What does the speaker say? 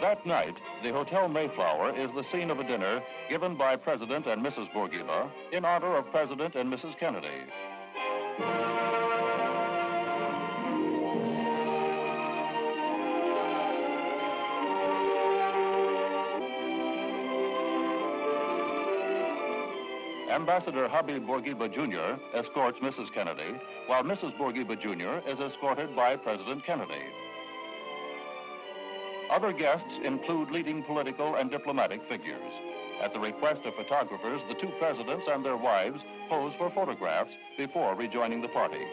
That night, the Hotel Mayflower is the scene of a dinner given by President and Mrs. Bourguiba in honor of President and Mrs. Kennedy. Ambassador Habib Bourguiba Jr. escorts Mrs. Kennedy, while Mrs. Bourguiba Jr. is escorted by President Kennedy. Other guests include leading political and diplomatic figures. At the request of photographers, the two presidents and their wives pose for photographs before rejoining the party.